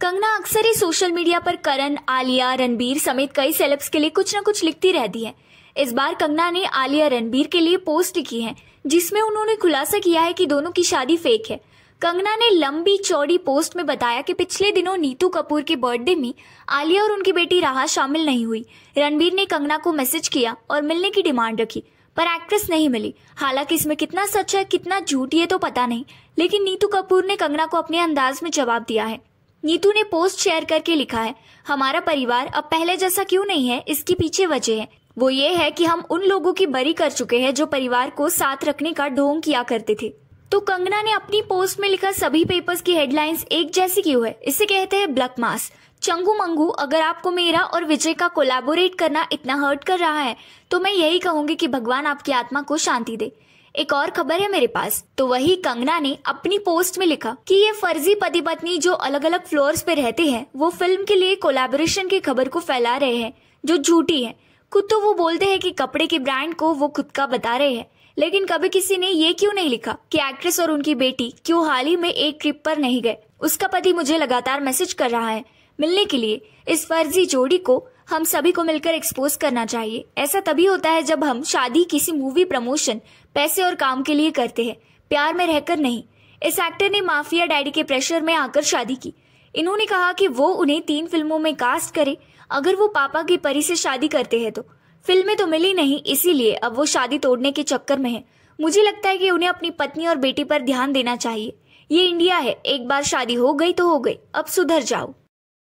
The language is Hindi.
कंगना अक्सर ही सोशल मीडिया पर करण, आलिया, रणबीर समेत कई सेलेब्स के लिए कुछ न कुछ लिखती रहती है। इस बार कंगना ने आलिया, रणबीर के लिए पोस्ट लिखी है, जिसमें उन्होंने खुलासा किया है कि दोनों की शादी फेक है। कंगना ने लंबी चौड़ी पोस्ट में बताया कि पिछले दिनों नीतू कपूर के बर्थडे में आलिया और उनकी बेटी राहा शामिल नहीं हुई। रणबीर ने कंगना को मैसेज किया और मिलने की डिमांड रखी, पर एक्ट्रेस नहीं मिली। हालाँकि इसमें कितना सच है, कितना झूठ, ये तो पता नहीं। लेकिन नीतू कपूर ने कंगना को अपने अंदाज में जवाब दिया है। नीतू ने पोस्ट शेयर करके लिखा है, हमारा परिवार अब पहले जैसा क्यों नहीं है? इसके पीछे वजह है। वो ये है कि हम उन लोगों की बरी कर चुके हैं जो परिवार को साथ रखने का ढोंग किया करते थे। तो कंगना ने अपनी पोस्ट में लिखा सभी पेपर्स की हेडलाइंस एक जैसी क्यों है? इसे कहते हैं ब्लक मास चंगू मंगू, अगर आपको मेरा और विजय का कोलैबोरेट करना इतना हर्ट कर रहा है तो मैं यही कहूँगी कि भगवान आपकी आत्मा को शांति दे। एक और खबर है मेरे पास। तो वही कंगना ने अपनी पोस्ट में लिखा कि ये फर्जी पति पत्नी जो अलग अलग फ्लोर्स पे रहते हैं, वो फ़िल्म के लिए कोलैबोरेशन की खबर को फैला रहे हैं, जो झूठी है। खुद तो वो बोलते हैं कि कपड़े के ब्रांड को वो खुद का बता रहे हैं। लेकिन कभी किसी ने ये क्यों नहीं लिखा कि एक्ट्रेस और उनकी बेटी क्यों हाल ही में एक ट्रिप पर नहीं गए? उसका पति मुझे लगातार मैसेज कर रहा है मिलने के लिए। इस फर्जी जोड़ी को हम सभी को मिलकर एक्सपोज करना चाहिए। ऐसा तभी होता है जब हम शादी किसी मूवी प्रमोशन पैसे और काम के लिए करते हैं। प्यार में रहकर नहीं। इस एक्टर ने माफिया डैडी के प्रेशर में आकर शादी की। इन्होंने कहा कि वो उन्हें तीन फ़िल्मों में कास्ट करे। अगर वो पापा की परी से शादी करते हैं तो। फ़िल्में तो मिली नहीं, इसीलिए अब वो शादी तोड़ने के चक्कर में है। मुझे लगता है कि उन्हें अपनी पत्नी और बेटी पर ध्यान देना चाहिए। ये इंडिया है, एक बार शादी हो गई तो हो गई, अब सुधर जाओ।